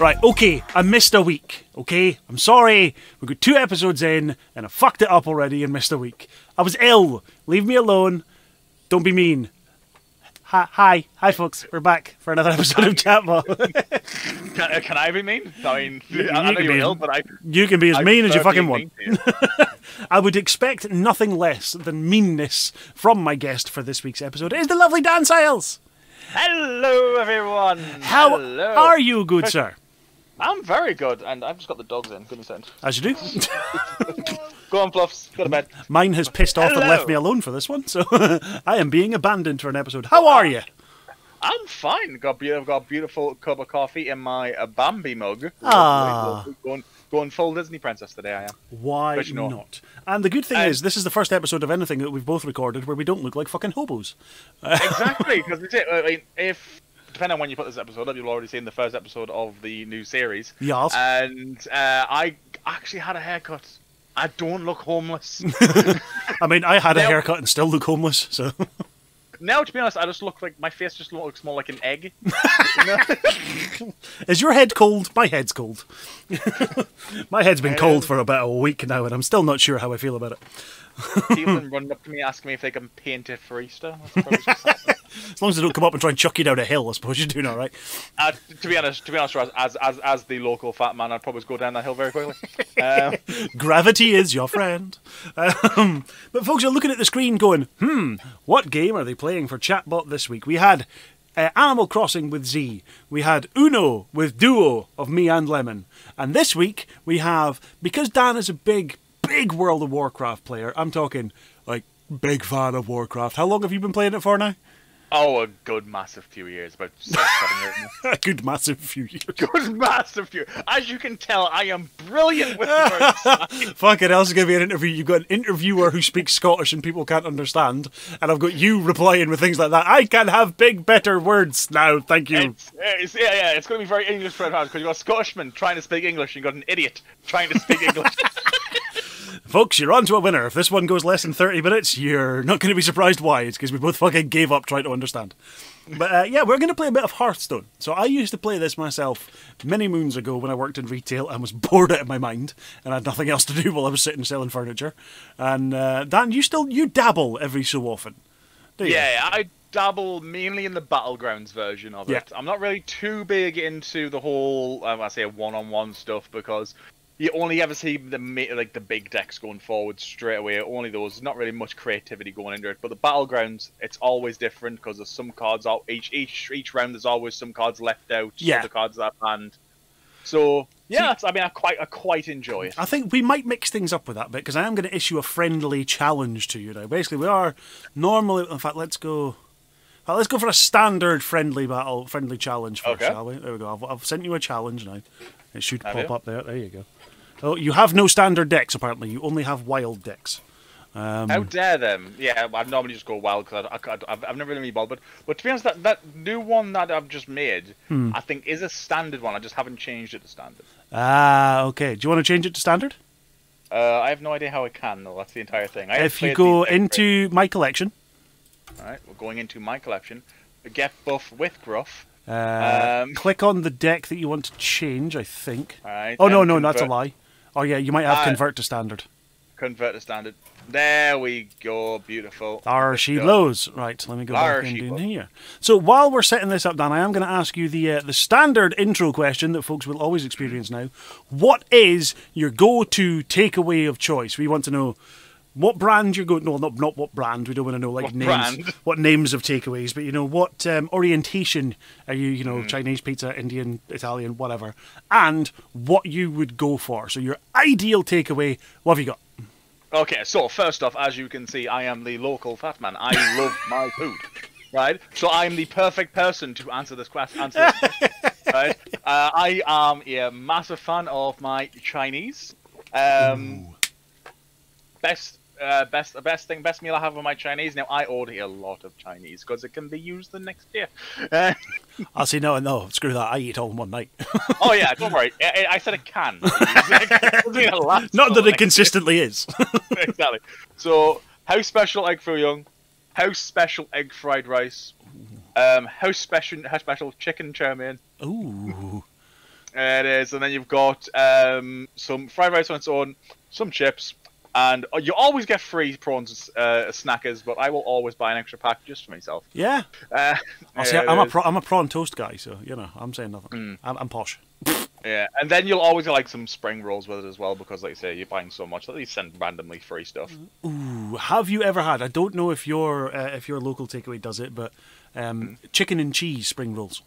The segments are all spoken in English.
Right, okay, I missed a week, okay? I'm sorry. We got two episodes in and I fucked it up already and missed a week. I was ill. Leave me alone. Don't be mean. Hi, hi, hi, folks. We're back for another episode of Chatbot. Can, uh, can I be mean? I mean, I know can you're be. ill, but I. you can be as I mean as you fucking want. you. I would expect nothing less than meanness from my guest for this week's episode. It is the lovely Dan Siles. Hello, everyone. How Hello. are you, good sir? I'm very good, and I've just got the dogs in. A second. As you do. Go on, Fluffs. Go to bed. Mine has pissed off and left me alone for this one, so I am being abandoned for an episode. How are you? I'm fine. Got beautiful, got a beautiful cup of coffee in my uh, Bambi mug. Ah. Going, going full Disney princess today. I am. Why know- not? And the good thing And- is, this is the first episode of anything that we've both recorded where we don't look like fucking hobos. exactly, because I mean, if depending on when you put this episode up, you'll already seen the first episode of the new series. Yes. And uh, I actually had a haircut. I don't look homeless. I mean, I had a haircut and still look homeless, so. now, to be honest, I just look like my face just looks more like an egg. Is your head cold? My head's cold. My head's been Um, cold for about a week now, and I'm still not sure how I feel about it. People running up to me asking me if they can paint it for Easter. That's probably just happened. As long as they don't come up and try and chuck you down a hill, I suppose you're doing all right. uh, to be honest, to be honest, as as as the local fat man, I'd probably go down that hill very quickly. Um, Gravity is your friend. Um, but folks are looking at the screen going, hmm, what game are they playing for Chatbot this week? We had uh, Animal Crossing with Z. We had Uno with Duo of Me and Lemon. And this week we have, because Dan is a big, big World of Warcraft player, I'm talking like big fan of Warcraft. How long have you been playing it for now? Oh, a good massive few years, about six, seven years. A good massive few years. Good massive few. As you can tell, I am brilliant with words. Fucking else is going to be an interview. You've got an interviewer who speaks Scottish and people can't understand. And I've got you replying with things like that. I can have big, better words now. Thank you. It's, it's, yeah, yeah, it's going to be very English for because you've got a Scottishman trying to speak English, and you've got an idiot trying to speak English. Folks, you're on to a winner. If this one goes less than 30 minutes, you're not going to be surprised why. It's because we both fucking gave up trying to understand. But uh, yeah, we're going to play a bit of Hearthstone. So I used to play this myself many moons ago when I worked in retail and was bored out of my mind and had nothing else to do while I was sitting selling furniture. And uh, Dan, you still you dabble every so often. Do you? yeah, I dabble mainly in the battlegrounds version of it. I'm not really too big into the whole, um, I say, one-on-one stuff because you only ever see the like the big decks going forward straight away. Only those, not really much creativity going into it. But the battlegrounds, it's always different because there's some cards out each each each round. There's always some cards left out. Yeah. the cards that are banned. So yeah, I mean, I quite I quite enjoy it. I think we might mix things up with that bit because I am going to issue a friendly challenge to you now. Basically, we are normally. In fact, let's go. well, let's go for a standard friendly battle, friendly challenge first, Okay. shall we? There we go. I've, I've sent you a challenge now. It should Have pop you? up there. There you go. Oh, you have no standard decks apparently. You only have wild decks. Um, How dare them? Yeah, I normally just go wild because I, I, I've, I've never really bothered. But to be honest, that, that new one that I've just made, Hmm. I think is a standard one. I just haven't changed it to standard. Ah, okay. Do you want to change it to standard? Uh, I have no idea how I can. though. That's the entire thing. I if you go into my collection, All right, we're going into my collection. Get buff with gruff. uh, Um, click on the deck that you want to change. I think. All right. Oh no, no, that's a lie. Oh yeah, you might have Ah. convert to standard. Convert to standard. There we go. Beautiful. Are she go. blows? Right, let me go Are back into here. So while we're setting this up, Dan, I am going to ask you the uh, the standard intro question that folks will always experience now. What is your go-to takeaway of choice? We want to know what brand you're going. No, not not what brand. We don't want to know like What names. brand? What names of takeaways? But you know what um, orientation are you? You know, Chinese pizza, Indian, Italian, whatever, and what you would go for. So your ideal takeaway. What have you got? Okay, so first off, as you can see, I am the local fat man. I love my food, right? So I'm the perfect person to answer this question. Answer this question, right? Uh, I am a massive fan of my Chinese. Um, best, uh, best, the best thing, best meal I have with my Chinese. Now I order a lot of Chinese because it can be used the next day. Uh, I'll say no, no. Screw that. I eat all in one night. oh yeah, don't worry. I, I said it can. Not that it consistently is. exactly. So, house special egg foo young, house special egg fried rice, um, house special house special chicken chow mein, Ooh. It is, and then you've got um, some fried rice on its own, some chips, and you always get free prawns uh, snackers. But I will always buy an extra pack just for myself. Yeah. Uh, yeah, I'm, a pro- I'm a prawn toast guy, so, you know, I'm saying nothing. Mm. I'm, I'm posh. Yeah, and then you'll always get like some spring rolls with it as well because, like you say, you're buying so much that they send randomly free stuff. Ooh, have you ever had? I don't know if your uh, if your local takeaway does it, but um, chicken and cheese spring rolls.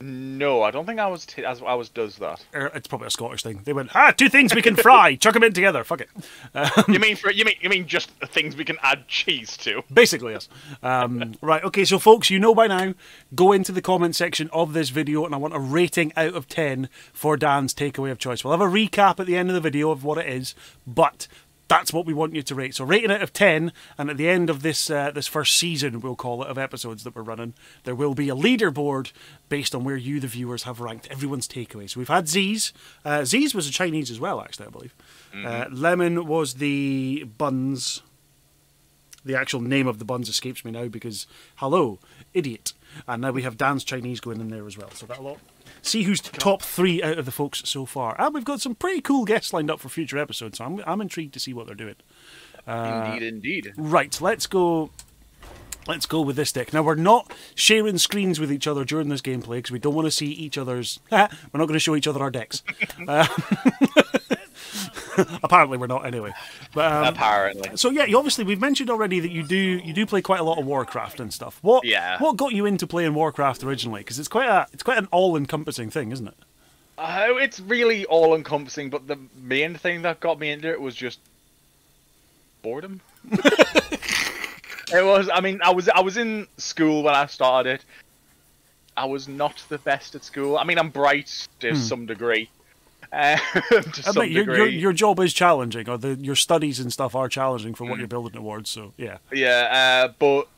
No, I don't think I was t- as I was does that. Er, it's probably a Scottish thing. They went, ah, two things we can fry, chuck them in together. Fuck it. you mean for you mean you mean just the things we can add cheese to? Basically, yes. Um, right, okay, so folks, you know by now, go into the comment section of this video and I want a rating out of 10 for Dan's takeaway of choice. We'll have a recap at the end of the video of what it is, but that's what we want you to rate. So rating out of 10, and at the end of this uh, this first season, we'll call it, of episodes that we're running, there will be a leaderboard based on where you, the viewers, have ranked everyone's takeaway. So we've had Z's. Uh, Z's was a Chinese as well, actually, I believe. Uh, Lemon was the buns the actual name of the buns escapes me now because hello, idiot. And now we have Dan's Chinese going in there as well. So that'll see who's top three out of the folks so far. And we've got some pretty cool guests lined up for future episodes. So I'm I'm intrigued to see what they're doing. indeed, indeed. Right, let's go. Let's go with this deck. Now we're not sharing screens with each other during this gameplay because we don't want to see each other's. we're not going to show each other our decks. Uh, apparently, we're not anyway. But um, Apparently, so yeah, you obviously we've mentioned already that you do you do play quite a lot of Warcraft and stuff. What Yeah. what got you into playing Warcraft originally? Because it's quite a it's quite an all encompassing thing, isn't it? uh, it's really all encompassing. But the main thing that got me into it was just boredom. it was. I mean, I was I was in school when I started it. I was not the best at school. I mean, I'm bright to some degree. Uh, to. I some bet your, your your job is challenging, or the your studies and stuff are challenging for what you're building towards. So yeah, Yeah, uh, but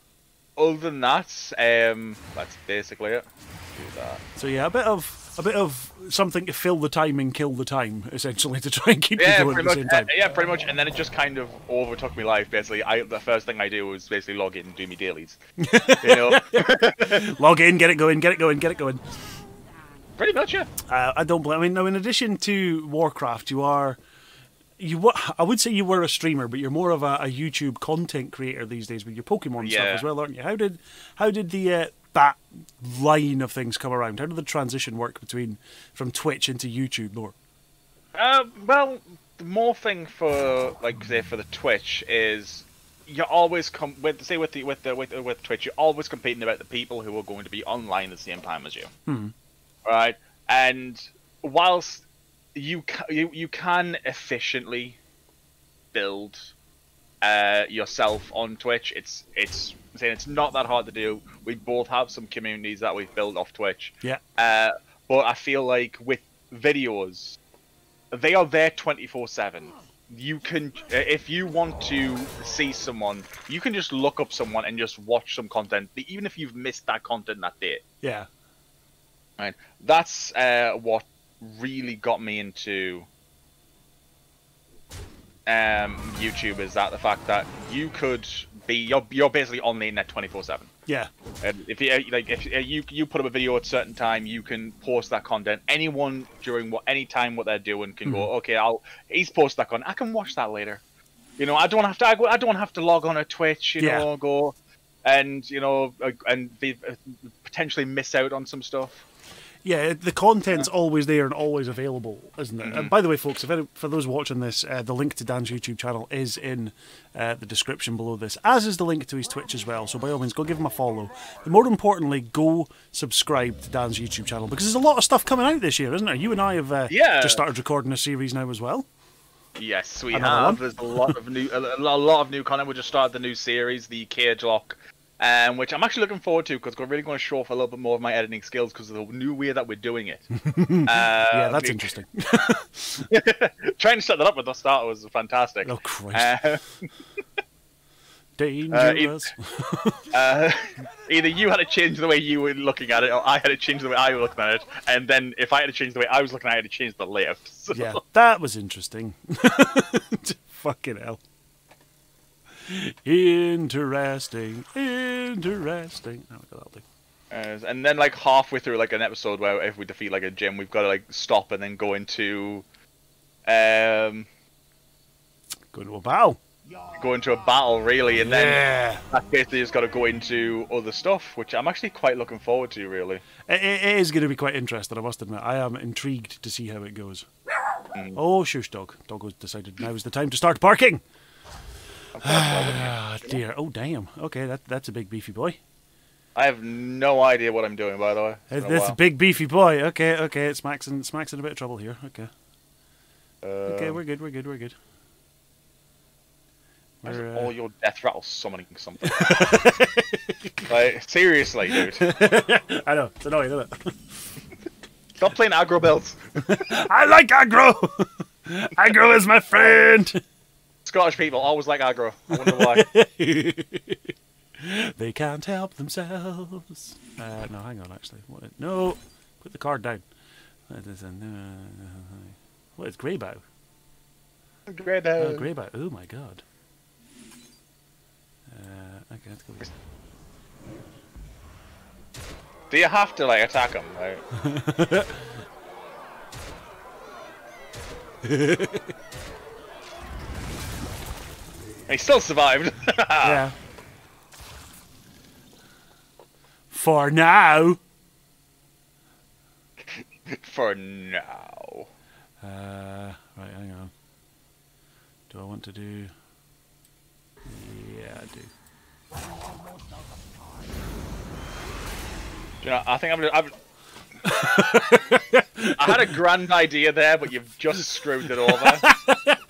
other than that, um, that's basically it. That. so yeah, a bit of a bit of something to fill the time and kill the time, essentially, to try and keep Yeah, you going at pretty the much. same uh, yeah, pretty much. And then it just kind of overtook my life. Basically, I the first thing I do is basically log in and do me dailies. you know, Log in, get it going, get it going, get it going. Pretty much. Yeah. Uh, I don't blame. I mean, now in addition to Warcraft, you are you. I would say you were a streamer, but you're more of a, a YouTube content creator these days with your Pokemon stuff as well, aren't you? How did how did the uh, that line of things come around? How did the transition work between from Twitch into YouTube more? Uh, well, the more thing for like say for the Twitch is you're always com- with say with the with the with, with Twitch you're always competing about the people who are going to be online at the same time as you, right? And whilst you ca- you you can efficiently build uh, yourself on Twitch, it's it's I'm saying it's not that hard to do. We both have some communities that we've built off Twitch. Yeah, Uh, but I feel like with videos, they are there 24 7. You can, uh, if you want to see someone, you can just look up someone and just watch some content, even if you've missed that content that day. yeah, Right? That's uh, what really got me into um, YouTube. Is that the fact that you could be, you're, you're basically on the internet 24 7. yeah, And if you like, if you you put up a video at a certain time, you can post that content. Anyone during what any time what they're doing can go, okay, I'll he's posted that content. I can watch that later. You know, I don't have to. I, I don't have to log on a Twitch. You Yeah. know, go and you know uh, and be, uh, potentially miss out on some stuff. Yeah. The content's always there and always available, isn't it? Mm-hmm. And by the way, folks, if any, for those watching this, uh, the link to Dan's YouTube channel is in uh, the description below this, as is the link to his Twitch as well. So by all means, go give him a follow. But more importantly, go subscribe to Dan's YouTube channel because there's a lot of stuff coming out this year, isn't there? You and I have uh, Yeah. just started recording a series now as well. Yes, we Another have. There's a lot of new, a, a lot of new content. We just started the new series, the Cagelocke, um, which I'm actually looking forward to because we're really going to show off a little bit more of my editing skills because of the new way that we're doing it. uh, yeah, that's interesting. Trying to set that up at the start was fantastic. oh Christ, Uh, dangerous. uh, either you had to change the way you were looking at it, or I had to change the way I was looking at it, and then if I had to change the way I was looking at it, I had to change the layout. So, yeah, that was interesting. Fucking hell. Interesting, interesting. Oh, we got that thing. Uh, and then like halfway through like an episode where if we defeat like a gym, we've got to like stop and then go into um Go to a battle. go into a battle really, and then Yeah. that's basically just got to go into other stuff, which I'm actually quite looking forward to really. It, it is going to be quite interesting, I must admit. I am intrigued to see how it goes. Mm. Oh, shush, dog. Dog has decided now is the time to start barking. Ah, dear. Oh, damn. Okay, that, that's a big beefy boy. I have no idea what I'm doing by the way. It's That's a big beefy boy. Okay, okay. It's Max in, it's Max in a bit of trouble here. Okay. Okay, Um, we're good, we're good, we're good. We're, all uh, your death rattles summoning something? like seriously, dude. I know, it's annoying, isn't it? Stop playing aggro builds. I like aggro! aggro is my friend! Scottish people always like aggro. I wonder why. They can't help themselves. Uh, no, hang on, actually. What, no, put the card down. What is it? What is Greybough? Great. Oh, Greybough. Oh my god. Uh, okay, let's go. with- Do you have to like attack him? Like, he still survived. yeah. For now. For now. Uh, right, hang on. Do I want to do? Yeah, I do. Do you know, I think I'm. I'm I had a grand idea there, but you've just screwed it over.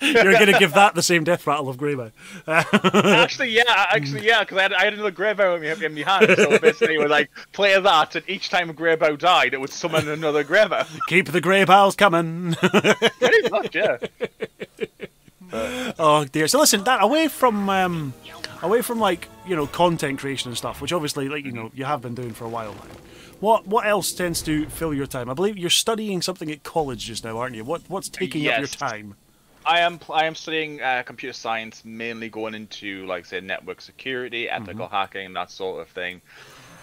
You're going to give that the same death rattle of Greybough. actually, yeah, actually, yeah, because I had, I had another Greybough in my, in my hand, so basically it was like, play that, and each time a died, it would summon another Greybough. Keep the Greyboughs coming. Pretty much, yeah. oh dear. So listen, that away from um, away from like you know content creation and stuff, which obviously like you know you have been doing for a while now. What what else tends to fill your time? I believe you're studying something at college just now, aren't you? What what's taking up your Yes. time? I am I am studying uh, computer science, mainly going into like say network security, ethical hacking, that sort of thing,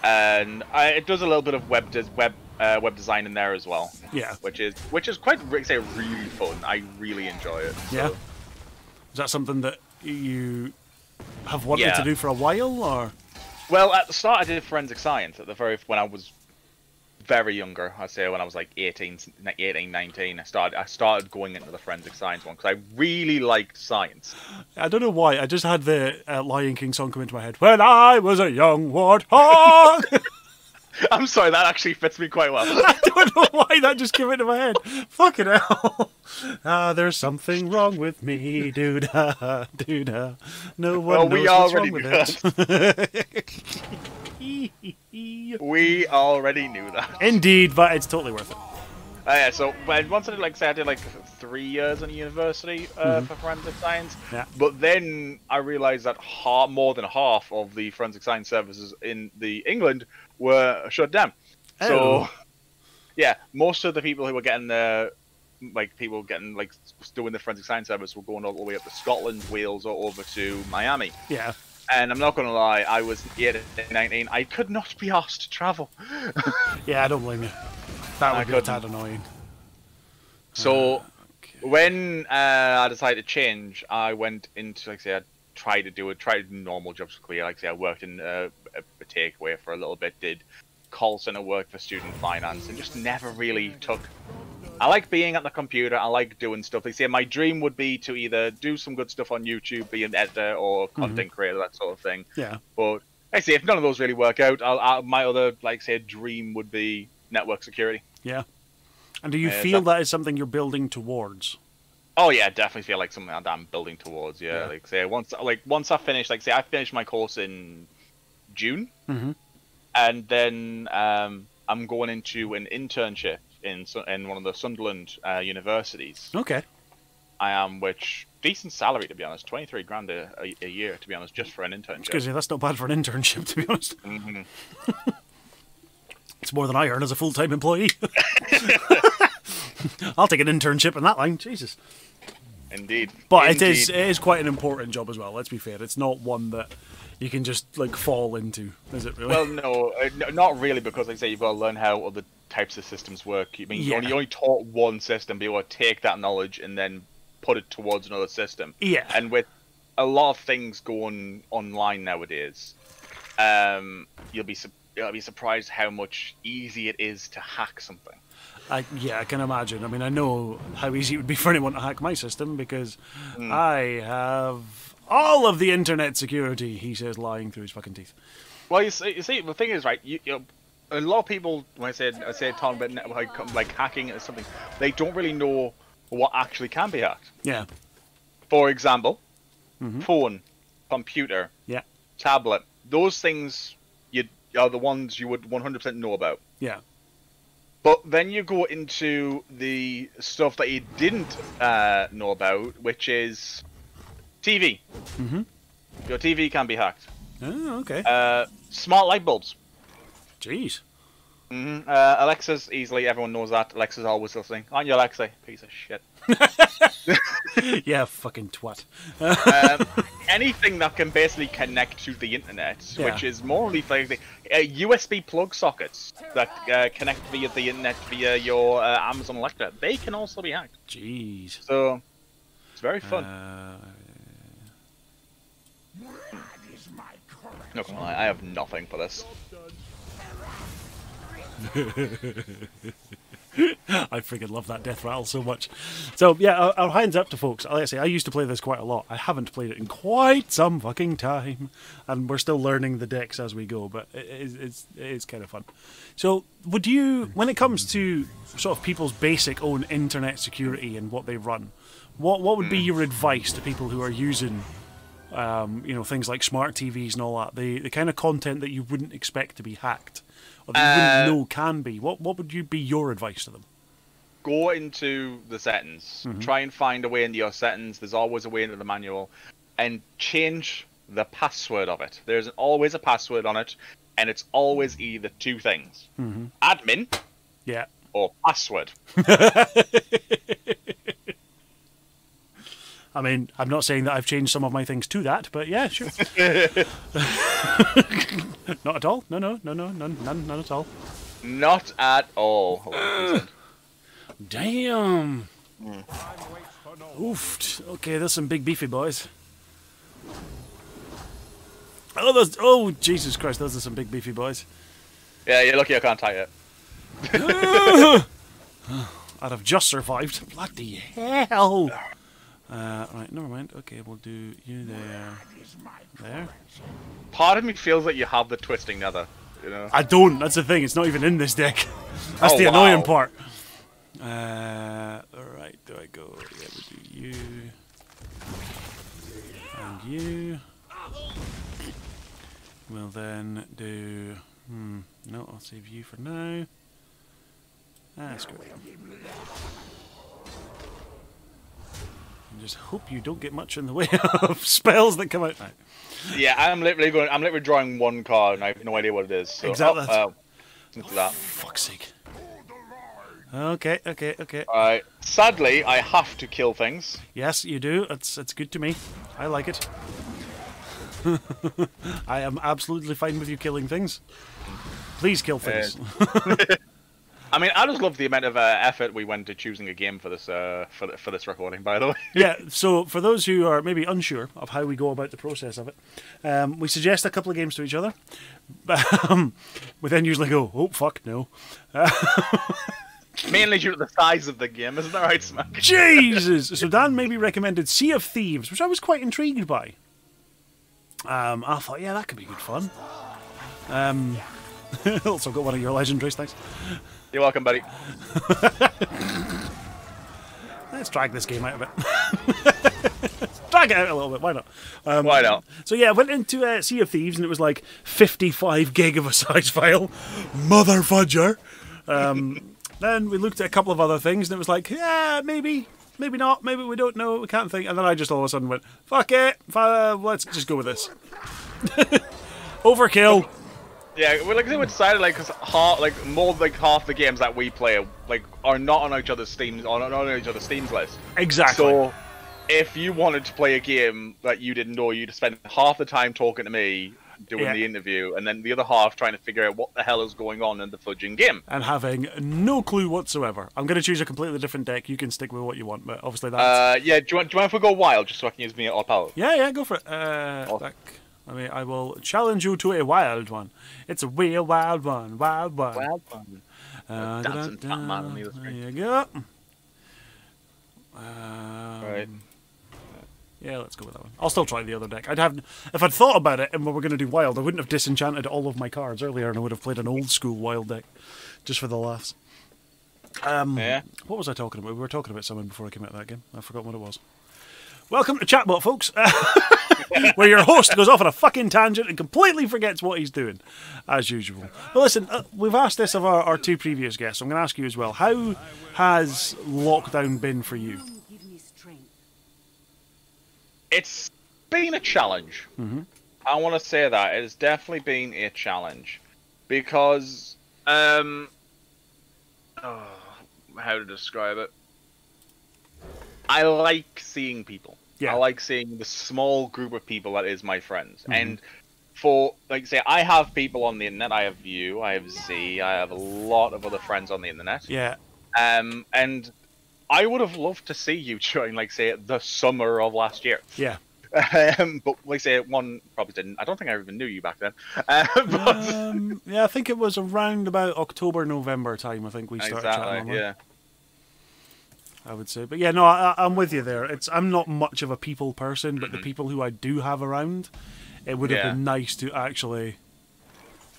and I, it does a little bit of web des- web uh, web design in there as well. Yeah. which is which is quite say really fun. I really enjoy it. so- Yeah. Is that something that you have wanted Yeah. to do for a while, or Well, at the start, I did forensic science. At the very when I was very younger, I'd say when I was like 18, 18 19, I started I started going into the forensic science one because I really liked science. I don't know why. I just had the uh, Lion King song come into my head. When I was a young warthog. I'm sorry, that actually fits me quite well. I don't know why that just came into my head. Fucking hell. Ah, there's something wrong with me, dude. dude. No one Well, knows we what's wrong with we already knew that. Indeed, but it's totally worth it. Uh, yeah, so when, once I did like say I did like three years in university uh, for forensic science, Yeah. but then I realized that ha- more than half of the forensic science services in the England were shut down. Oh. So yeah, most of the people who were getting the like people getting like doing the forensic science service were going all the way up to Scotland, Wales, or over to Miami. Yeah. And I'm not gonna lie, I was 18, 19. I could not be asked to travel. Yeah, I don't blame you. That I would be a couldn't. tad annoying. So Okay. when uh, I decided to change, I went into like I say I tried to do it, tried to do normal jobs for clear. Like I say, I worked in uh, a, a takeaway for a little bit, did call center work for student finance, and just never really took. I like being at the computer. I like doing stuff. Like say, my dream would be to either do some good stuff on YouTube, be an editor or content creator, that sort of thing. Yeah. But I say, if none of those really work out, I'll, i my other like say dream would be network security. Yeah. And do you Yeah, feel that- that is something you're building towards? Oh yeah, definitely feel like something that I'm building towards. Yeah, Yeah. like say once like once I finish, like say I finished my course in June, Mhm. and then um, I'm going into an internship in in one of the Sunderland uh, universities. Okay. I am, which decent salary to be honest, twenty three grand a, a, a year to be honest, just for an internship. Because that's not bad for an internship, to be honest. Mhm. It's more than I earn as a full time employee. I'll take an internship in that line. Jesus. Indeed, But it is Indeed. it is quite an important job as well. Let's be fair. It's not one that you can just like fall into. Is it really? Well, no, uh, not really, because like I say, you've got to learn how other types of systems work. I mean, Yeah. you only, you only taught one system, be able to take that knowledge and then put it towards another system. yeah. And with a lot of things going online nowadays, um, you'll be su- you'll be surprised how much easy it is to hack something. I, yeah, I can imagine. I mean, I know how easy it would be for anyone to hack my system because Hmm. I have all of the internet security. He says, lying through his fucking teeth. Well, you see, you see the thing is, right? You, you a lot of people when I said I said talking about like, like hacking or something, they don't really know what actually can be hacked. Yeah, For example, Mhm. phone, computer, yeah, tablet. Those things you are the ones you would 100% know about. yeah, But then you go into the stuff that you didn't uh, know about, which is TV. Mhm. Your TV can be hacked. Oh, okay. Uh, smart light bulbs. Jeez. hmm Uh, Alexa's easily, everyone knows that. Alexa's always listening. Aren't you, Alexa? Piece of shit. yeah, fucking twat. um, anything that can basically connect to the internet, Yeah. which is more like the uh, USB plug sockets that uh, connect via the internet via your uh, Amazon Alexa, they can also be hacked. Jeez. So it's very fun. Uh, Not gonna lie, I have nothing for this. I freaking love that death rattle so much. So yeah, our, our hands up to folks. Like I say, I used to play this quite a lot. I haven't played it in quite some fucking time, and we're still learning the decks as we go. But it is it's, it is kind of fun. So would you, when it comes to sort of people's basic own internet security and what they run, what what would be your advice to people who are using um, you know, things like smart TVs and all that, the, the kind of content that you wouldn't expect to be hacked or that you Uh, wouldn't know can be. What what would you be your advice to them? Go into the settings. Mm-hmm. Try and find a way into your settings. There's always a way into the manual, and change the password of it. There's always a password on it, and it's always either two things: Mm-hmm. admin Yeah. or password. I mean, I'm not saying that I've changed some of my things to that, but yeah, sure. not at all. No, no, no, no, none, none, none at all. Not at all. Damn. Hmm. Oof. Okay, there's some big beefy boys. Oh, those. Oh, Jesus Christ! Those are some big beefy boys. yeah, you're lucky I can't type it. I'd have just survived. Bloody hell! Uh, right, never mind. Okay, we'll do you there. There. Part of me feels like you have the twisting nether. You know. I don't. That's the thing. It's not even in this deck. That's Oh, the wow. annoying part. Uh, alright, do I go? Yeah, we'll do you. And you. We'll then do. Hmm. No, I'll save you for now. Ah, screw it. And just hope you don't get much in the way of spells that come out. Right. Yeah, I'm literally going. I'm literally drawing one card, and I have no idea what it is. So, Exactly. Oh, uh, to that. Fuck's sake. Okay, okay, okay. Alright. Sadly, I have to kill things. Yes, you do. It's it's good to me. I like it. I am absolutely fine with you killing things. Please kill things. I mean, I just love the amount of uh, effort we went to choosing a game for this uh, for the, for this recording. By the way, yeah. So for those who are maybe unsure of how we go about the process of it, um, we suggest a couple of games to each other. but Um, we then usually go, oh fuck no. mainly due to the size of the game, isn't that right, Smack? Jesus! So Dan maybe recommended Sea of Thieves, which I was quite intrigued by. Um, I thought, yeah, that could be good fun. Um, also got one of your legendaries, thanks. You're welcome, buddy. Let's drag this game out of it. drag it out a little bit, why not? Um, Why not? So yeah, I went into uh, Sea of Thieves and it was like 55 gig of a size file. Mother fudger. Um, then we looked at a couple of other things and it was like, yeah, maybe, maybe not, maybe we don't know, we can't think. And then I just all of a sudden went, fuck it, uh, let's just go with this. Overkill. Yeah, well, like they decided, like, cause half, like more like half the games that we play, like, are not on each other's Steam, on, on each other's Steam's list. Exactly. So if you wanted to play a game that you didn't know, you'd spend half the time talking to me doing Yeah. the interview, and then the other half trying to figure out what the hell is going on in the fudging game. and having no clue whatsoever. I'm going to choose a completely different deck. You can stick with what you want, but obviously that's. Uh, yeah, do you, want, do you mind if we go wild just so I can use me all power? yeah, yeah, go for it. Uh, Oh. back. I mean, I will challenge you to a wild one. It's a real wild one, wild one. Wild one. Uh, on the other There you go. Um, Right. Yeah, let's go with that one. I'll still try the other deck. I'd have, if I'd thought about it and we were going to do wild, I wouldn't have disenchanted all of my cards earlier, and I would have played an old school wild deck, just for the laughs. Um, Yeah. What was I talking about? We were talking about someone before I came out of that game. I forgot what it was. Welcome to Chatbot, folks, where your host goes off on a fucking tangent and completely forgets what he's doing, as usual. But listen, uh, we've asked this of our, our two previous guests. So I'm going to ask you as well. How has lockdown been for you? Give me strength. It's been a challenge. Mhm. I want to say that it's definitely been a challenge because um, oh, how to describe it? I like seeing people. Yeah. I like seeing the small group of people that is my friends. And for like say, I have people on the internet. I have you. I have Z. I have a lot of other friends on the internet. Yeah, Um, and I would have loved to see you during, like, say, the summer of last year. yeah. Um, but like, say, one probably didn't. I don't think I even knew you back then. Uh, but Um, yeah, I think it was around about October, November time. I think we started chatting exactly, online. yeah. I would say, but yeah, no, I, I'm with you there. It's I'm not much of a people person, but the people who I do have around, it would have Mm-hmm. Yeah. been nice to actually,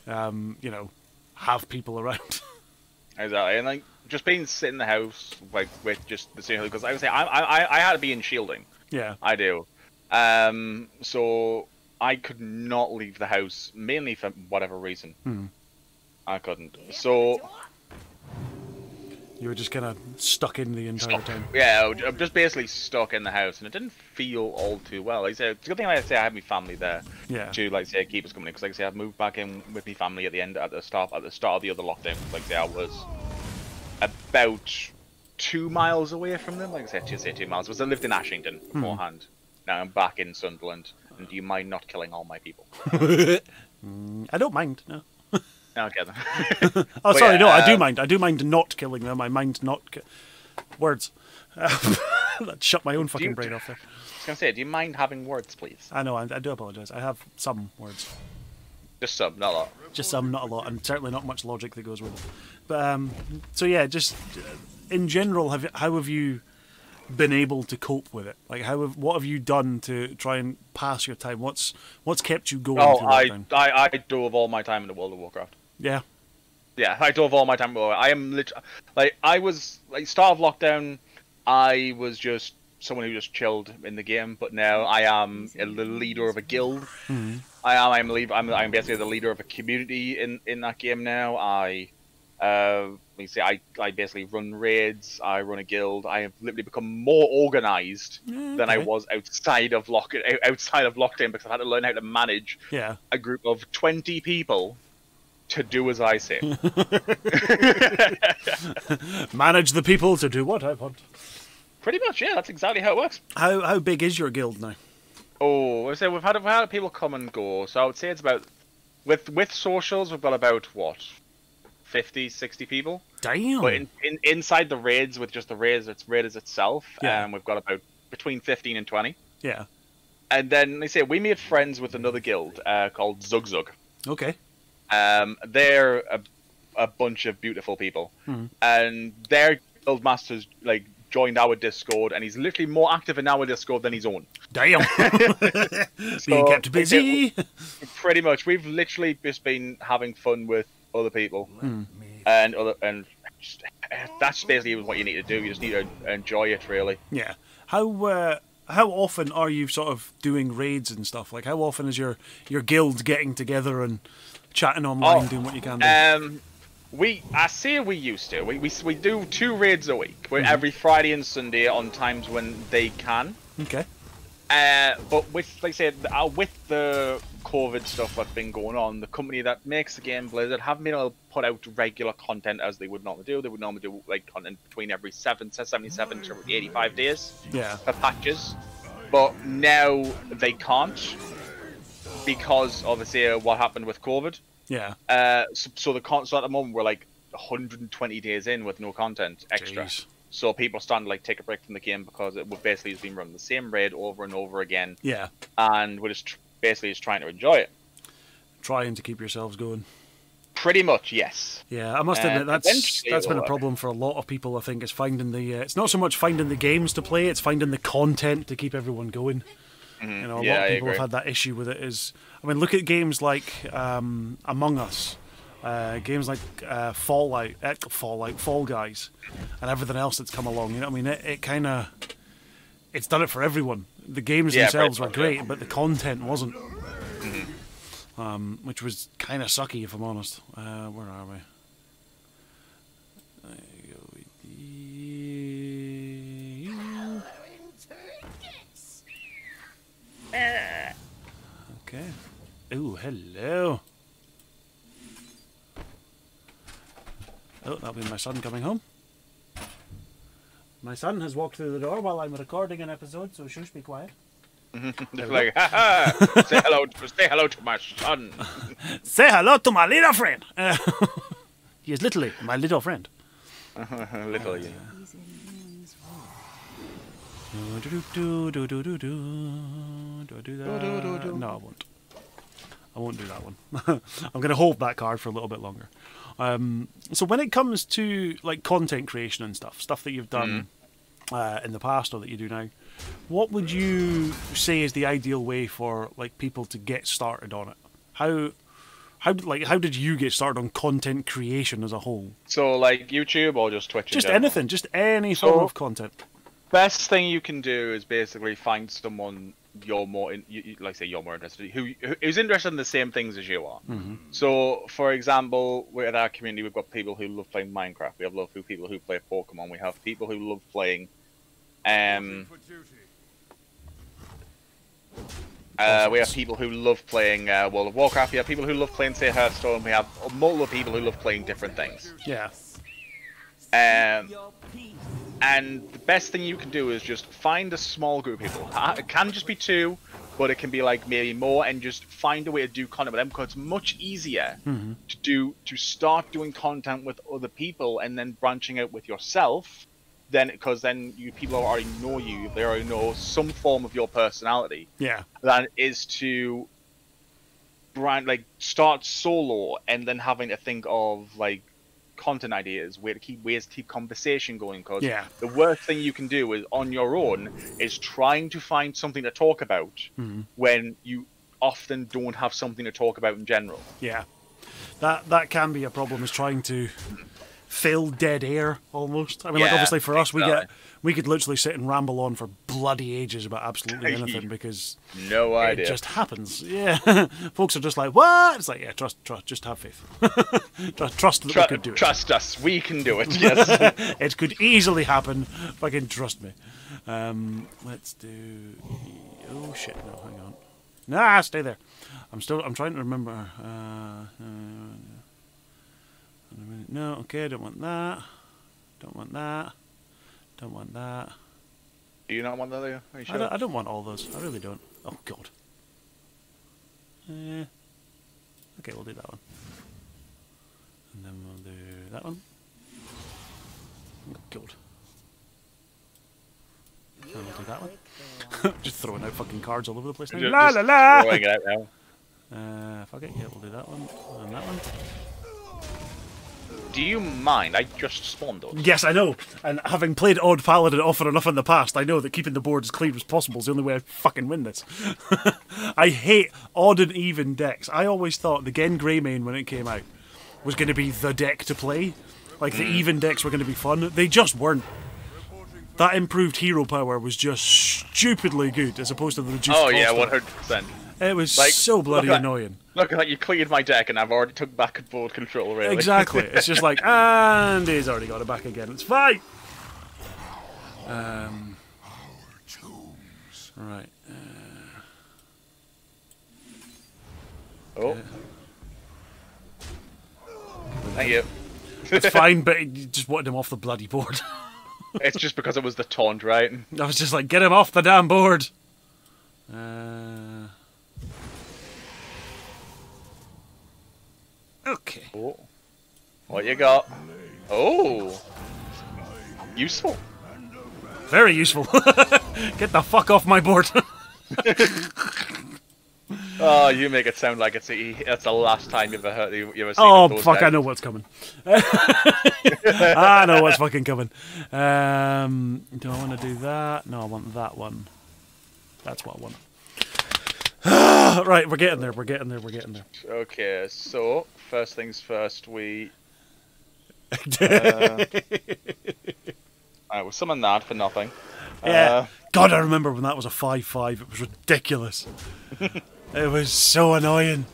um, you know, have people around. Exactly, and like just being sit in the house, like with just the same because I would say I, I I had to be in shielding. yeah, I do. Um, so I could not leave the house mainly for whatever reason. Hmm. I couldn't. So you were just kind of stuck in the entire time. Yeah, I'm just basically stuck in the house, and it didn't feel all too well. Like I said, it's a good thing, like I say, I had my family there Yeah, to, like say, keep us company. Because, like I say, I've moved back in with my family at the end, at the start, at the start of the other lockdown. Like I say, I was about two miles away from them. Like I said, just say two miles. Because I lived in Ashington hmm. beforehand. Now I'm back in Sunderland, and do you mind not killing all my people? Mm, I don't mind. No. Okay then. Oh, sorry, yeah, no, I do uh, mind. I do mind not killing them. I mind not ki- words. that shut my own fucking you- brain off there. I was gonna say, do you mind having words, please? I know. I, I do apologize. I have some words. Just some, not a lot. just some, not a lot, and certainly not much logic that goes with it. But um, so yeah, just uh, in general, have how have you been able to cope with it? Like, how have what have you done to try and pass your time? What's what's kept you going Oh, I? I, I dove all my time into World of Warcraft. Yeah, Yeah, I dove all my time. into I am literally like I was like start of lockdown. I was just someone who just chilled in the game, but now I am a, the leader of a guild. I am. I'm a. I'm, I'm basically the leader of a community in in that game now. I. Uh, let me see. I, I basically run raids. I run a guild. I have literally become more organized than I was outside of lock outside of lockdown because I've had to learn how to manage yeah. a group of 20 people to do as I say. Manage the people to do what I want. Pretty much, yeah, that's exactly how it works. How how big is your guild now? Oh, I say we've had we've had people come and go, so I would say it's about with with socials we've got about what 50, 60 people. Damn. But in, in inside the raids with just the raids, it's raiders itself, Yeah. um, we've got about between fifteen and twenty. yeah. And then they say we made friends with another guild uh, called Zug Zug. Okay. Um, they're a, a bunch of beautiful people, Hmm. and their guild masters like joined our Discord, and he's literally more active in our Discord than his own. Damn. Being kept they say- busy. Pretty much, we've literally just been having fun with other people, Hmm. and other and just, that's basically what you need to do. You just need to enjoy it, really. Yeah. How uh, how often are you sort of doing raids and stuff? Like how often is your your guild getting together and chatting online, Oh, doing what you can do? Um, we I say we used to. We we, we do two raids a week. We're every Friday and Sunday on times when they can. okay. Uh, but with like I said, uh, with the COVID stuff that's been going on, the company that makes the game, Blizzard, haven't been able to put out regular content as they would normally do. They would normally do like content between every seven, 77 to 85 days Yeah. for patches, but now they can't because obviously uh, what happened with COVID. Yeah. Uh, so, so the con- so at the moment we're like 120 days in with no content extra. Jeez. So people are starting to like take a break from the game because it would basically has been running the same raid over and over again, Yeah. and we're just basically just trying to enjoy it. Trying to keep yourselves going. Pretty much, yes. Yeah, I must Uh, admit that's that's been a problem for a lot of people. I think is finding the. Uh, it's not so much finding the games to play; it's finding the content to keep everyone going. You know, a. Yeah, lot of people have had that issue with it. Is I mean, look at games like um, Among Us, uh, games like uh, Fallout, uh, Fallout, Fall Guys, and everything else that's come along. You know, I mean, it, it kind of it's done it for everyone. The games Yeah, themselves were great, but the content wasn't. Mm-hmm. Um, which was kind of sucky, if I'm honest. Uh, where are we? There you go. Okay. Oh, hello. Oh, that'll be my son coming home. My son has walked through the door while I'm recording an episode, so shush, be quiet. Like, ha ha, say hello, to, say hello to my son. Say hello to my little friend. Uh, he is literally my little friend. Literally. Do, do, do, do, do, do, do. Do I do that? No, I won't. I won't do that one. I'm going to hold that card for a little bit longer. Um, so when it comes to like content creation and stuff, stuff that you've done uh, in the past or that you do now, what would you say is the ideal way for like people to get started on it? How how like how did you get started on content creation as a whole? So like YouTube or just Twitch? Just anything, just any form of content. Best thing you can do is basically find someone you're more, in, you, like say you're more interested, who who's interested in the same things as you are. So, for example, we at our community, we've got people who love playing Minecraft. We have love who people who play Pokemon. We have people who love playing. Um, uh, we have people who love playing uh, World of Warcraft. We have people who love playing, say, Hearthstone. We have multiple people who love playing different things. Yeah. Um, and the best thing you can do is just find a small group of people. Uh, It can just be two, but it can be like maybe more, and just find a way to do content with them because it's much easier to do to start doing content with other people and then branching out with yourself. Then, because then you people already know you, they already know some form of your personality. Yeah. Than is to brand like start solo and then having to think of like content ideas, where to keep ways to keep conversation going. Because Yeah. the worst thing you can do is on your own is trying to find something to talk about Mhm. when you often don't have something to talk about in general. Yeah, that that can be a problem. Is trying to fill dead air almost. I mean, like obviously for us, we get we could literally sit and ramble on for bloody ages about absolutely anything because No idea. it just happens. Yeah, folks are just like, what? It's like, yeah, trust, trust, just have faith, trust, trust that Tru- we could do it. trust us, we can do it. Yes. it could easily happen. Fucking trust me. Um, let's do. Oh shit! No, hang on. Nah, stay there. I'm still. I'm trying to remember. Uh, uh, no, okay. I Don't want that. Don't want that. Don't want that. do you not want that? Are you I, sure? don't, I don't want all those. I really don't. Oh god. Eh. Okay, we'll do that one. And then we'll do that one. Oh god. And we'll do that one. Just throwing out fucking cards all over the place now. Just- La la la! throwing it out now. Uh, fuck it, yeah, we'll do that one. And that one. Do you mind? I just spawned those. Yes, I know. And having played Odd Paladin often enough in the past, I know that keeping the board as clean as possible is the only way I fucking win this. I hate odd and even decks. I always thought the Genn Greymane, when it came out, was going to be the deck to play. Like, the hmm. even decks were going to be fun. They just weren't. That improved hero power was just stupidly good as opposed to the reduced Oh yeah, cost one of it. hundred percent. It was Like, so bloody look at- annoying. Look like you cleared my deck and I've already took back board control. Really. Exactly. It's just like, and he's already got it back again. It's fine. Um, right. Uh, Oh. Thank you. It's fine, but you just wanted him off the bloody board. It's just because it was the taunt, right? I was just like, get him off the damn board. Uh... Okay. Oh. What you got? Oh. Useful. Very useful. Get the fuck off my board. Oh, you make it sound like it's the, that's the last time you've ever heard you ever seen oh, fuck, I know what's coming. I know what's fucking coming. Um, do I want to do that? No, I want that one. That's what I want. right, we're getting there, we're getting there, we're getting there. Okay, so first things first, we uh, Alright, we'll summon that for nothing. Yeah. Uh, God, I remember when that was a 5 5. It was ridiculous. it was so annoying.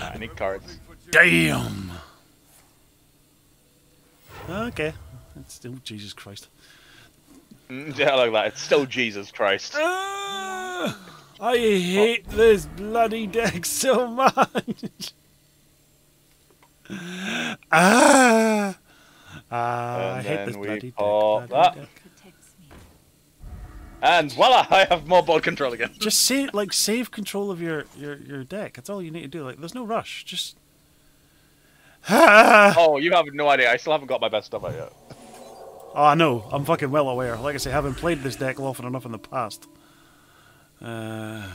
I need cards. Damn. Okay. It's still Jesus Christ. Mm, Yeah, like that. It's still Jesus Christ. Ah, I hate this bloody deck so much. Ah. Ah, I hate this bloody deck. bloody that. deck. And voila, I have more board control again. Just save, like, save control of your, your, your deck. That's all you need to do. Like, there's no rush. Just. Ah. Oh, you have no idea. I still haven't got my best stuff out yet. Oh, I know. I'm fucking well aware. Like I say, having played this deck often enough in the past. Uh,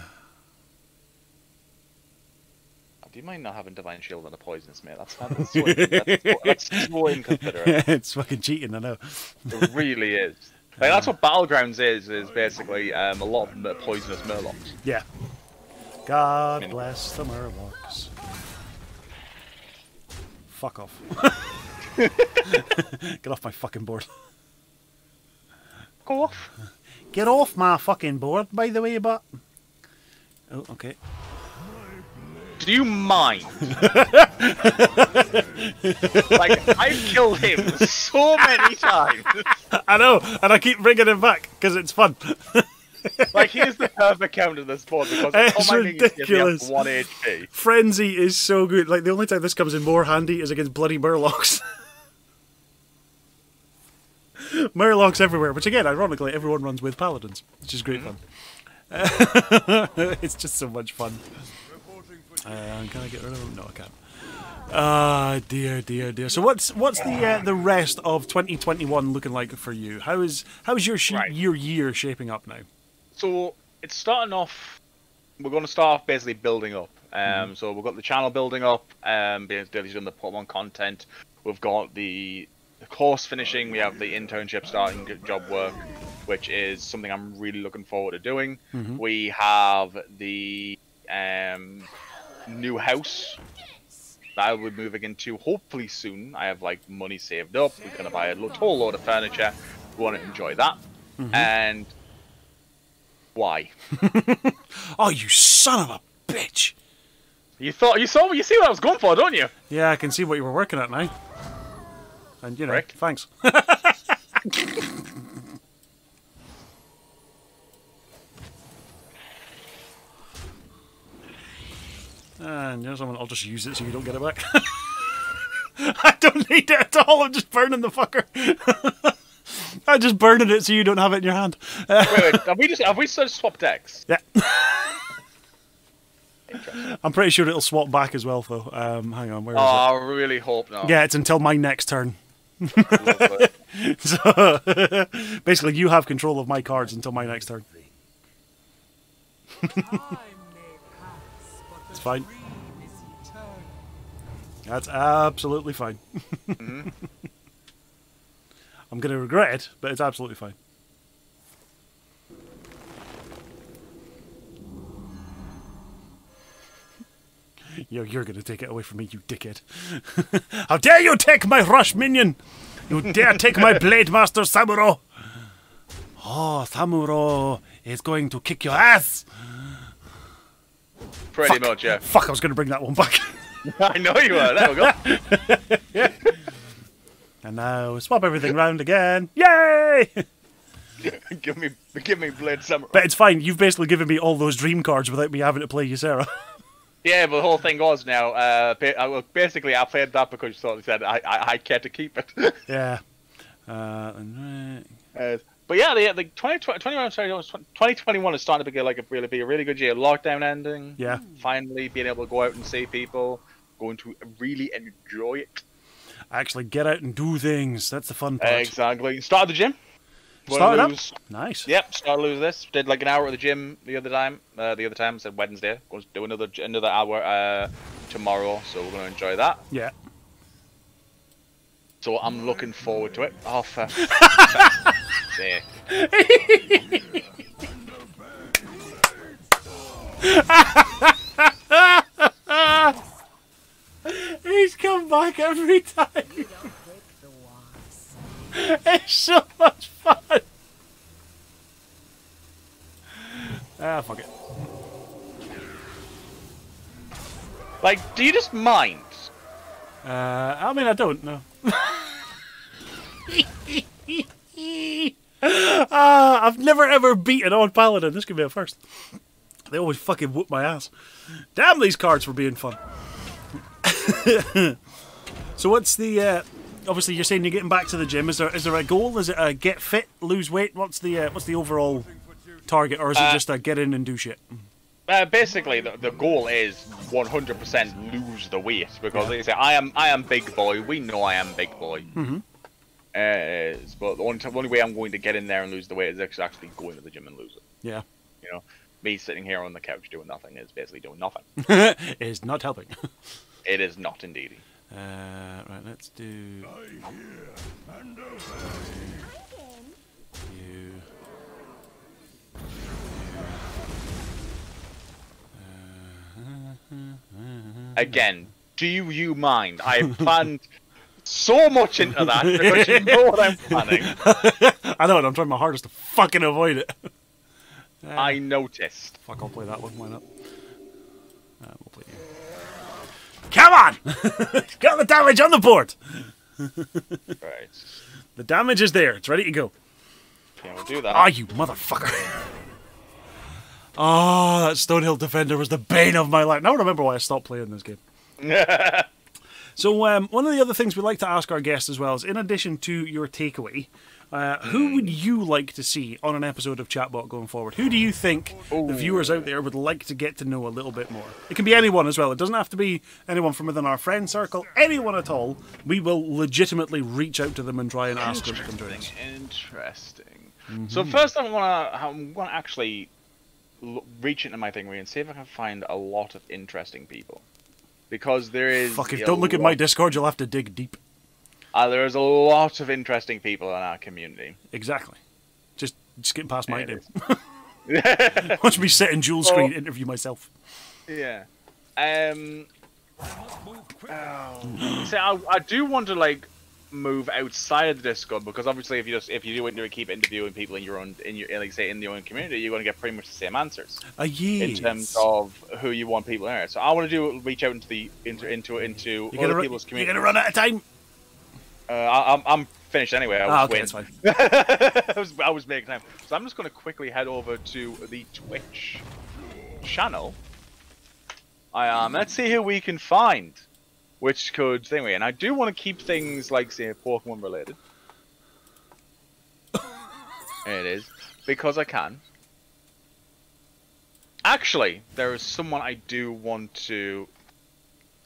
Do you mind not having Divine Shield and a Poisonous, mate? That's, that's, so, that's, that's so inconsiderate. it's fucking cheating, I know. It really is. Like, that's what Battlegrounds is, is basically um, a lot of poisonous Murlocs. Yeah. God bless the Murlocs. Fuck off. Get off my fucking board. Go off. Get off my fucking board, by the way, but. Oh, okay. Do you mind? like, I've killed him so many times. I know, and I keep bringing him back because it's fun. Like, he's the perfect counter to this board because It's all my minions give me up ridiculous. 1 HP. Frenzy is so good. Like, the only time this comes in more handy is against bloody Murlocs. Murlocs everywhere, which again, ironically, everyone runs with paladins, which is great fun. it's just so much fun. Uh, can I get rid of them? No, I can't. Ah, dear, dear, dear. So what's what's the uh, the rest of 2021 looking like for you? How is how is your sh- Right. your year shaping up now? So it's starting off. We're going to start off basically building up. Um, So we've got the channel building up. Um, basically doing the Pokemon content. We've got the course finishing. We have the internship starting, job work, which is something I'm really looking forward to doing. We have the um, new house that I will be moving into hopefully soon. I have like money saved up. We're gonna buy a whole load of furniture. We want to enjoy that. And why? Oh, you son of a bitch! You thought you saw you see what I was going for, don't you? Yeah, I can see what you were working at now. And you know, Correct. thanks. and you know something, I'll just use it so you don't get it back. I don't need it at all. I'm just burning the fucker. I'm just burning it so you don't have it in your hand. Wait, wait, have we just have we of swapped decks? Yeah. I'm pretty sure it'll swap back as well, though. Um, hang on, where is Oh, I really hope not. Yeah, it's until my next turn. So basically, you have control of my cards until my next turn. it's fine. That's absolutely fine. Mm-hmm. I'm going to regret it, but it's absolutely fine. You're, you're going to take it away from me, you dickhead. How dare you take my rush minion! You dare take my Blademaster Samuro! Oh, Samuro is going to kick your ass! Pretty Fuck. much, yeah. Fuck, I was going to bring that one back. I know you were. There we go. and now swap everything round again. Yay! give me, give me Blade Samurai. But it's fine. You've basically given me all those dream cards without me having to play Ysera. Yeah, but the whole thing was now. Uh, uh, well, basically, I played that because you sort of said I, I, I care to keep it. yeah. Uh, and, uh, but yeah, the, the 2020, 21, sorry, 2021 is starting to be like a really be a really good year. Lockdown ending. Yeah. Finally being able to go out and see people, going to really enjoy it. Actually, get out and do things. That's the fun part. Exactly. Start the gym. Started lose, up. Nice. Yep, started lose this. Did like an hour at the gym the other time. Uh, the other time said Wednesday. Going to do another another hour uh, tomorrow, so we're going to enjoy that. Yeah. So I'm looking forward to it. Oh, for. He's come back every time. It's so much fun. Ah, fuck it. Like, do you just mind? Uh, I mean, I don't know. ah, I've never ever beaten on Paladin. This could be a first. They always fucking whoop my ass. Damn these cards for being fun. so what's the? Uh, obviously, you're saying you're getting back to the gym. Is there is there a goal? Is it a get fit, lose weight? What's the uh, what's the overall target, or is it Uh, just a get in and do shit? Uh, basically, the, the goal is 100% lose the weight because, like I say, I am I am big boy. We know I am big boy. Mm-hmm. Uh, but the only, the only way I'm going to get in there and lose the weight is actually going to the gym and lose it. Yeah, You know, me sitting here on the couch doing nothing is basically doing nothing. is not helping. it is not indeed. Uh, right, let's do. You. Again, do you mind? I planned so much into that because you know what I'm planning. I know it. I'm trying my hardest to fucking avoid it. I noticed. Fuck, I'll play that one. Why not? Uh, we'll play you. Come on! Got the damage on the board. Right. The damage is there. It's ready to go. Yeah, we'll do that. Ah, you motherfucker. Oh, that Stonehill Defender was the bane of my life. Now I remember why I stopped playing this game. So, um, one of the other things we like to ask our guests as well is, in addition to your takeaway, uh, who would you like to see on an episode of Chatbot going forward? Who do you think the viewers out there would like to get to know a little bit more? It can be anyone as well. It doesn't have to be anyone from within our friend circle. Anyone at all. We will legitimately reach out to them and try and ask them to come join us. Interesting. So first, I'm gonna I'm gonna actually reach into my thing and see if I can find a lot of interesting people, because there is. Fuck, if don't look at my Discord, you'll have to dig deep. Uh, there is a lot of interesting people in our community. Exactly. Just, just getting past my name. Watch me sit in dual screen interview myself. Yeah. Um. oh. See, I, I do want to like move outside of the Discord because obviously, if you just if you do inter- keep interviewing people in your own in your like say in your own community, you're going to get pretty much the same answers A year. in terms of who you want people in there. So I want to do reach out into the into into into You're other people's you're gonna run out of time. Uh, I, I'm I'm finished anyway. I was Ah, okay, waiting. that's fine. I was I was making time. So I'm just going to quickly head over to the Twitch channel. I um let's see who we can find, which could anyway. And I do want to keep things like say Pokemon related. it is because I can. Actually, there is someone I do want to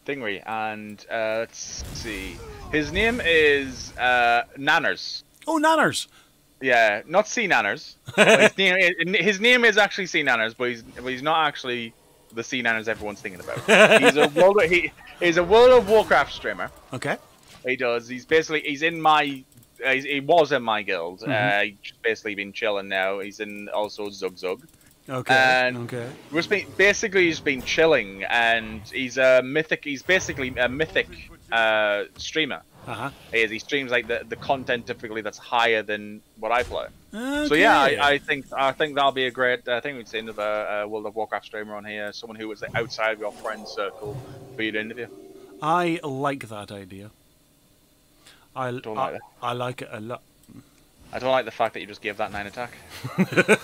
thingy, and uh, let's see. His name is uh, Nanners. Oh, nanners. Yeah, not C Nanners. his, name, his name is actually C Nanners, but he's but he's not actually the C Nanners everyone's thinking about. He's a World of, he, he's a World of Warcraft streamer. Okay. He does. He's basically he's in my. Uh, he was in my guild. Mm-hmm. Uh, he's basically been chilling now. He's in also Zug Zug. Okay. And- okay. Been, basically he's been chilling, and he's a mythic. He's basically a mythic uh, streamer. Uh huh. He is. He streams like the, the content typically that's higher than what I play. So yeah, I, I think I think that'll be a great. I think we'd see another uh, World of Warcraft streamer on here, someone who who is outside of your friend circle for you to interview. I like that idea. I Don't I, like that. I like it a lot. I don't like the fact that you just gave that nine attack.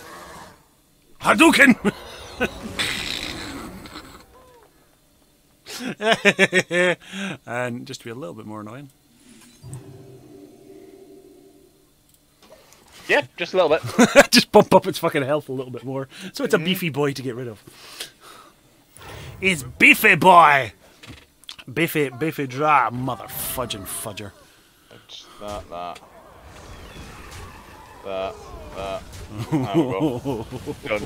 Hadouken! and just to be a little bit more annoying. Yeah, just a little bit. just bump up its fucking health a little bit more. So it's a Mm-hmm. beefy boy to get rid of. It's beefy boy! Beefy, beefy dra, mother fudging fudger. Just that, that. That, that. We. Done.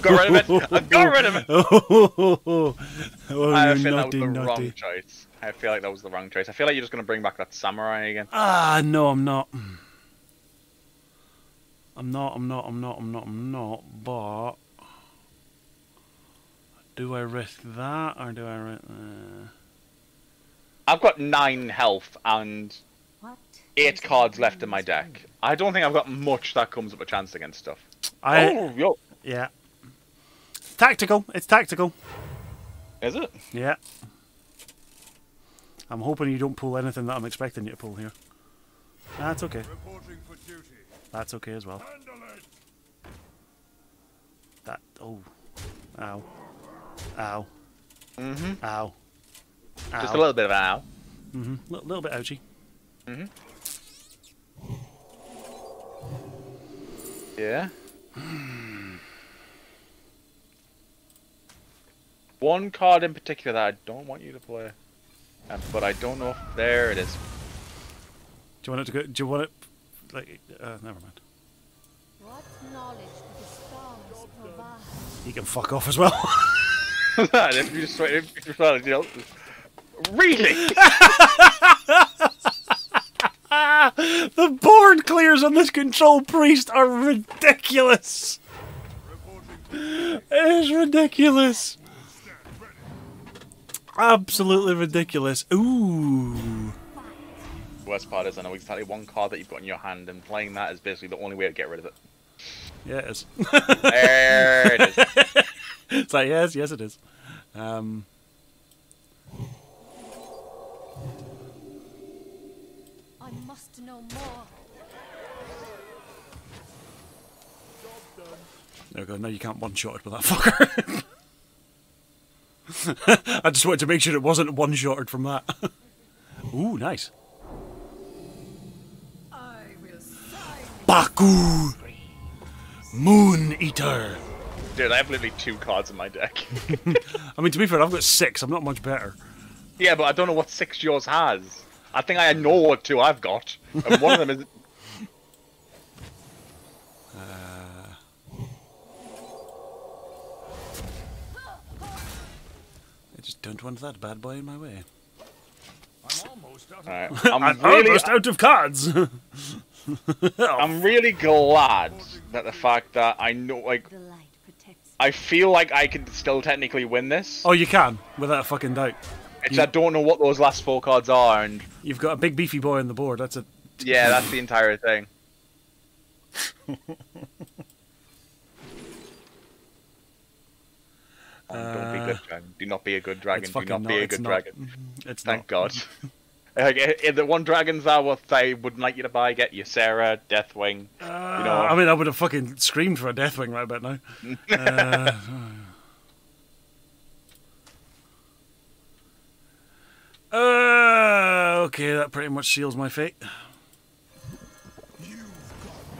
got rid of it! I got rid of it! oh, I feel that was the naughty. wrong choice. I feel like that was the wrong choice. I feel like you're just going to bring back that samurai again. Ah, no, I'm not. I'm not, I'm not, I'm not, I'm not, I'm not, but. Do I risk that, or do I risk. Uh... I've got nine health and eight cards left in my deck. I don't think I've got much that comes up a chance against stuff. I, oh, yo. Yeah. Tactical. It's tactical. Is it? Yeah. I'm hoping you don't pull anything that I'm expecting you to pull here. That's okay. Reporting for duty. That's okay as well. That. Oh. Ow. Ow. Mm-hmm. Ow. Just a little bit of ow. Mm-hmm. Little, little bit ouchy. Yeah. One card in particular that I don't want you to play. Um, but I don't know if... There it is. Do you want it to go? Do you want it? Like, uh, never mind. What knowledge do the stars provide? He can fuck off as well. if you just... If you just you know, really? the board clears on this control priest are ridiculous. It is ridiculous. Absolutely ridiculous. Ooh. Worst part is I know exactly one card that you've got in your hand, and playing that is basically the only way to get rid of it. Yeah, it is. There it is. it's like, yes, yes, it is. Um, I must know more. There we go. Now you can't one shot it with that fucker. I just wanted to make sure it wasn't one shotted from that. Ooh, nice. I. Baku! Moon Eater! Dude, I have literally two cards in my deck. I mean, to be fair, I've got six. I'm not much better. yeah, but I don't know what six yours has. I think I know what two I've got. And one of them is... Uh, I just don't want that bad boy in my way. I'm almost out of Alright, I'm I'm really... almost out of cards! I'm really glad that the fact that I know, like, The light protects. I feel like I can still technically win this. oh, you can, without a fucking doubt. It's I don't know what those last four cards are, and You've got a big beefy boy on the board. That's it. yeah, that's the entire thing. Oh, don't be Uh, good dragon. Do not be a good dragon. Do not not. be a good not. dragon. It's Thank not. God. Like, the one dragons are what they wouldn't like you to buy, get Ysera, Deathwing. Uh, you know, I mean, I would have fucking screamed for a Deathwing right about now. uh, uh, okay, that pretty much seals my fate.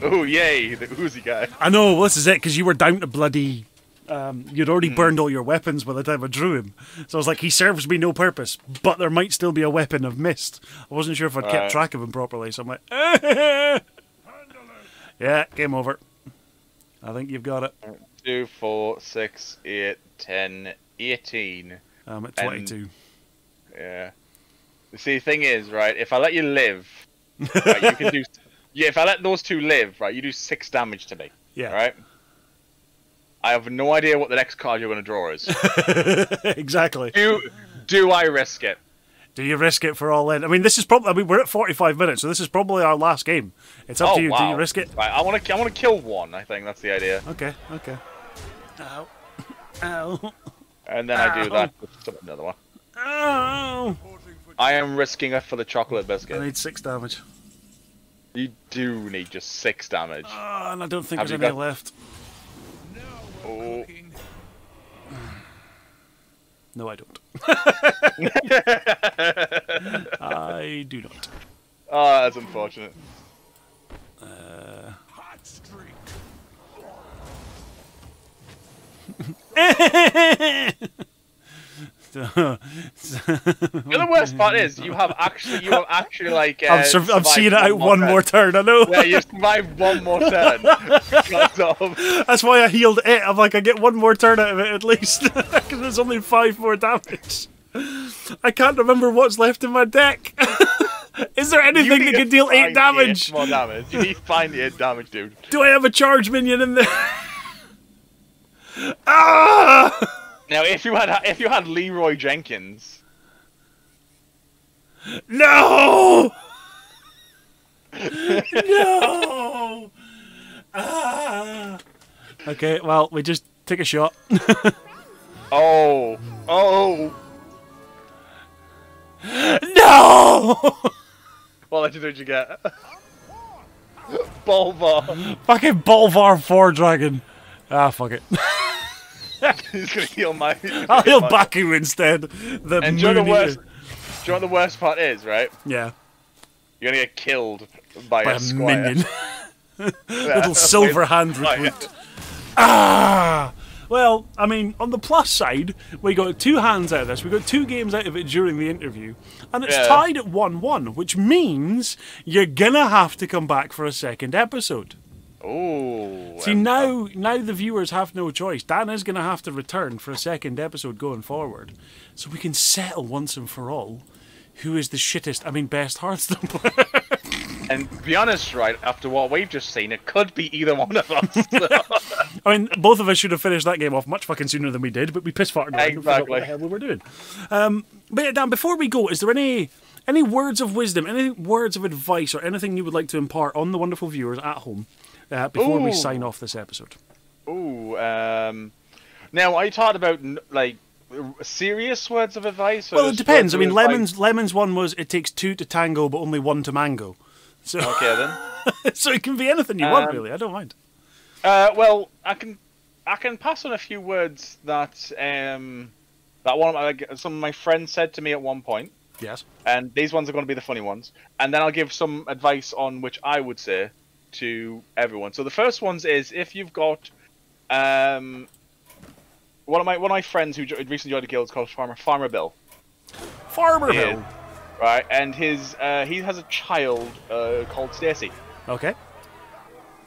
oh yay, the Uzi guy. I know, well, this is it, because you were down to bloody. Um, you'd already Hmm. burned all your weapons by the time I drew him. So I was like, he serves me no purpose, but there might still be a weapon of mist. I wasn't sure if I'd kept Right. track of him properly, so I'm like, yeah, game over. I think you've got it. Two, four, six, eight, ten, eighteen. I'm at And- 22. Yeah. You See, the thing is, right? If I let you live, right, you can do. Yeah, if I let those two live, right, you do six damage to me. Yeah. Right. I have no idea what the next card you're going to draw is. exactly. do do I risk it? Do you risk it for all in? I mean, this is probably. I mean, we're at 45 minutes, so this is probably our last game. It's up oh to you. wow! Do you risk it? Right, I want to. I want to kill one. I think that's the idea, Okay, okay. Ow. Ow. and then I do that with another one. Ow. I am risking it for the chocolate biscuit. I need six damage. You do need just six damage. Ah, and I don't think Have there's any got- left. Oh. No, I don't. I do not. Oh, that's unfortunate. Hot streak. The worst part is you have actually you have actually like uh, I'm, sur- survived seeing it out one more turn. I know. Yeah, you survived one more turn. That's why I healed it. I'm like, I get one more turn out of it at least. Because there's only five more damage. I can't remember what's left in my deck. Is there anything that can deal eight damage? Eight more damage. You need to find eight damage, dude. Do I have a charge minion in there? ah! Now, if you had if you had Leeroy Jenkins, No! no! Ah! Okay, well, we just take a shot. oh, oh, no! what legendary did you get? Bolvar. Fucking Bolvar Fordragon. Ah, fuck it. He's gonna heal my. I'll heal Baku instead. The And do you know the worst? Do you know what the worst part is, right? Yeah, You're gonna get killed by, by a a minion. Little silver hand recruit. Ah! Well, I mean, on the plus side, we got two hands out of this. We got two games out of it during the interview, and it's Yeah. tied at one-one, which means you're gonna have to come back for a second episode. Ooh. See um, now, now the viewers have no choice. Dan is gonna have to return for a second episode going forward, so we can settle once and for all who is the shittest. I mean, best Hearthstone player. And to be honest, right, after what we've just seen, it could be either one of us. I mean, both of us should have finished that game off much fucking sooner than we did, but we piss farted forgot what the hell we were doing. Um, but yeah, Dan, before we go, is there any any words of wisdom, any words of advice, or anything you would like to impart on the wonderful viewers at home uh, before we sign off this episode? Ooh. Um. Now, I you talking about like serious words of advice? Or Well, it depends. I mean, advice? lemons. Lemons one was it takes two to tango, but only one to mango. So, Okay then. so it can be anything you want, Um, really. I don't mind. Uh, well, I can I can pass on a few words that um that one of my, like, some of my friends said to me at one point, Yes. and these ones are going to be the funny ones, and then I'll give some advice on which I would say to everyone. So the first ones is if you've got um one of my one of my friends who jo- recently joined the guild is called Farmer Farmer Bill. Farmerville. Yeah. Right, and his uh, he has a child uh, called Stacy. Okay.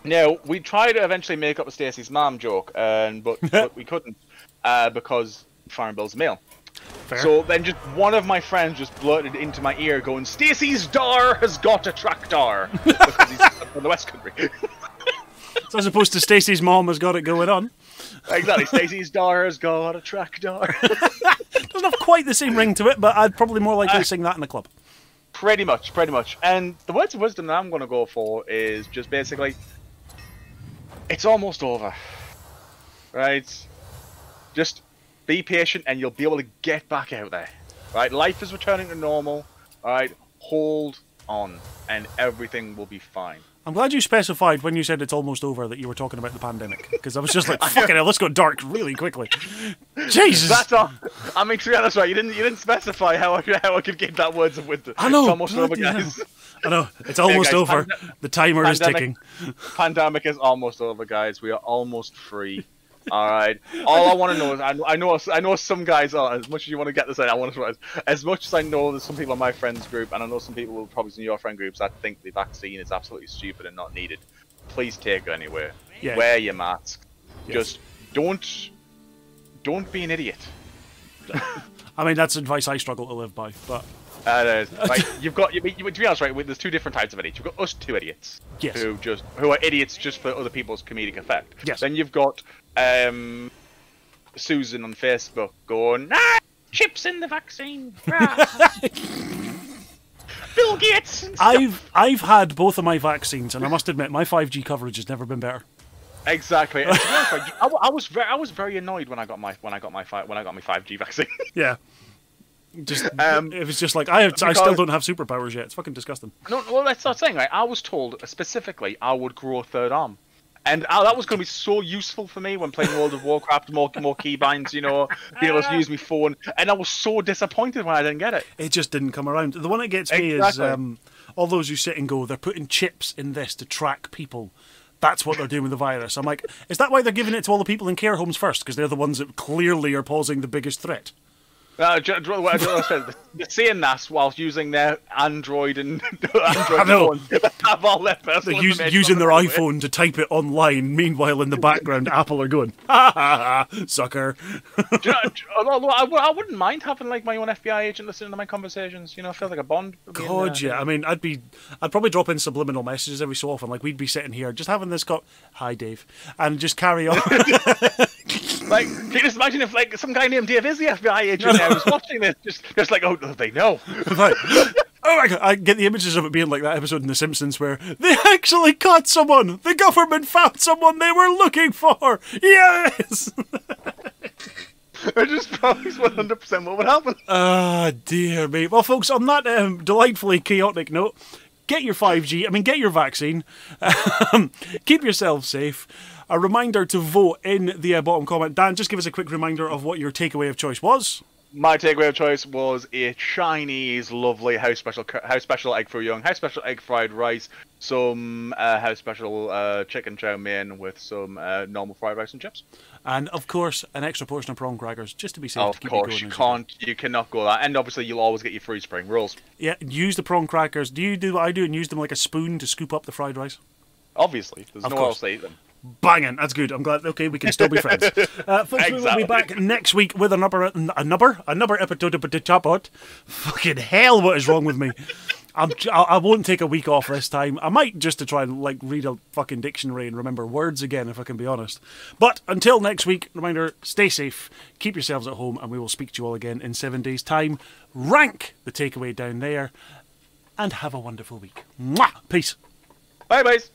Now we tried to eventually make up a Stacy's mom joke, and but, but we couldn't uh, because Farmer Bill's male. Fair. So then, just one of my friends just blurted into my ear, going, "Stacy's dar has got a tractor," because he's from the West Country. So as opposed to Stacey's mom has got it going on. exactly, Stacy's dar has got a tractor. Doesn't have quite the same ring to it, but I'd probably more likely to sing that in a club. pretty much, pretty much. And the words of wisdom that I'm going to go for is just basically, it's almost over, right? Just be patient, and you'll be able to get back out there, right? Life is returning to normal, all right? Hold on, and everything will be fine. I'm glad you specified when you said it's almost over that you were talking about the pandemic, because I was just like, fucking hell, let's go dark really quickly. Jesus. That's all. I mean, to be honest, right? You didn't you didn't specify how I could, how I could give that words of wisdom. I know, It's almost over, bloody hell. guys. I know, it's almost guys, over. The timer is ticking. pandemic is almost over, guys. We are almost free. All right. All I want to know is, I know, I know, I know some guys are. As much as you want to get this out, I want to. As much as I know, there's some people in my friends group, and I know some people will probably in your friend groups that think the vaccine is absolutely stupid and not needed. Please take it anywhere. Yeah. Wear your mask. Yes. Just don't, don't be an idiot. I mean, that's advice I struggle to live by, but Uh, like you've got, you, you, to be honest, right? There's two different types of idiots. You've got us two idiots, Yes. who just who are idiots just for other people's comedic effect. Yes. Then you've got um, Susan on Facebook going, ah, chips in the vaccine. Ah." Bill Gates. and stuff." I've I've had both of my vaccines, and I must admit, my 5G coverage has never been better. exactly. And to be honest, right, I, I was very, I was very annoyed when I got my when I got my fi- when I got my 5G vaccine. Yeah. Just Um, it was just like I, I still don't have superpowers yet. It's fucking disgusting. No, well, that's not saying right. I was told specifically I would grow a third arm, and uh, that was going to be so useful for me when playing World of Warcraft. More, more keybinds, you know, be able to use my phone. And I was so disappointed when I didn't get it. It just didn't come around. The one that gets me is um, all those who sit and go, they're putting chips in this to track people. That's what they're doing with the virus. I'm like, is that why they're giving it to all the people in care homes first? Because they're the ones that clearly are posing the biggest threat. Uh, what I said, they're saying that whilst using their Android and Android that have all their They're personal us- information using their anyway. iPhone to type it online. Meanwhile, in the background, Apple are going, ha ha ha, sucker. You know, although I, I wouldn't mind having like my own FBI agent listening to my conversations. You know, I feel like a bond. uh, God, yeah. I mean, I'd be, I'd probably drop in subliminal messages every so often. Like we'd be sitting here just having this co Hi, Dave, and just carry on. Like, can you just imagine if like some guy named Dave is the FBI agent now was watching this, just just like, oh, they know. Like, oh my god! I get the images of it being like that episode in The Simpsons where they actually caught someone. The government found someone they were looking for. Yes. I just promise 100 percent what would happen. Ah, dear me. Well, folks, on that um, delightfully chaotic note, get your 5G. I mean, get your vaccine. Um, keep yourself safe. A reminder to vote in the uh, bottom comment. Dan, just give us a quick reminder of what your takeaway of choice was. My takeaway of choice was a Chinese, lovely house special, house special egg foo young, house special egg fried rice, some uh, house special uh, chicken chow mein with some uh, normal fried rice and chips. And of course, an extra portion of prawn crackers just to be safe. to of keep course, you you going as can't, you cannot go that. And obviously, you'll always get your free spring rolls. Yeah, use the prawn crackers. Do you do what I do and use them like a spoon to scoop up the fried rice? Obviously, there's Of no course. else to eat them. Banging. That's good. I'm glad. Okay, we can still be friends. Uh, folks, we will be back next week with another, another, another episode of the Chatbot. Fucking hell, what is wrong with me? I'm, I won't take a week off this time. I might just to try and like read a fucking dictionary and remember words again, if I can be honest. But until next week, reminder: stay safe, keep yourselves at home, and we will speak to you all again in seven days' time. Rank the takeaway down there, and have a wonderful week. Mwah! Peace. Bye, guys.